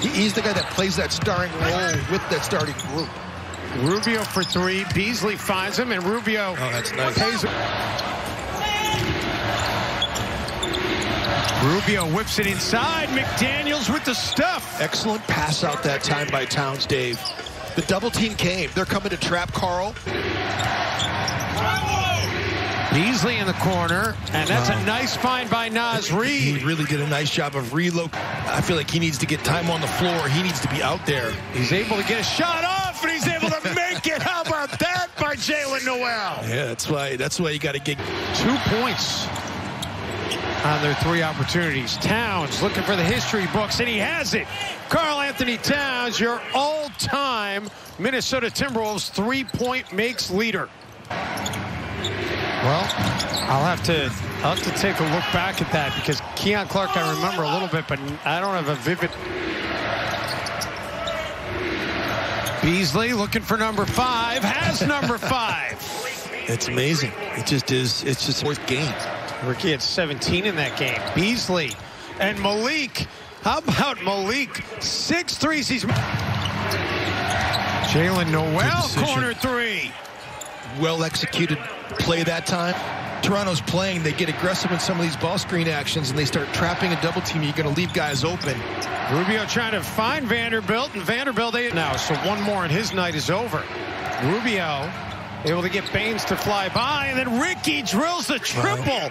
He's the guy that plays that starring role with that starting group. Rubio for three. Beasley finds him, and Rubio oh, that's nice. pays him. Rubio whips it inside. McDaniels with the stuff. Excellent pass out that time by Towns, Dave. The double team came. They're coming to trap Karl. Beasley in the corner, and that's a nice find by Naz Reid. He really did a nice job of reload. I feel like he needs to get time on the floor. He needs to be out there. He's able to get a shot off, and he's able to make it. How about that by Jaylen Nowell? Yeah, that's why. That's why you got to get two points on their three opportunities. Towns looking for the history books, and he has it. Karl-Anthony Towns, your all-time Minnesota Timberwolves three-point makes leader. Well, I'll have to I'll have to take a look back at that because Keon Clark I remember a little bit, but I don't have a vivid. Beasley looking for number five, has number five. It's amazing. It just is. It's just fourth game. Ricky had 17 in that game. Beasley and Malik. How about Malik? Six threes. He's Jaylen Nowell, corner three. Well executed play that time. Toronto's playing, they get aggressive in some of these ball screen actions and they start trapping and double teaming. You're going to leave guys open. Rubio trying to find Vanderbilt, and Vanderbilt they now. So one more and his night is over. Rubio able to get Baynes to fly by, and then Ricky drills the triple.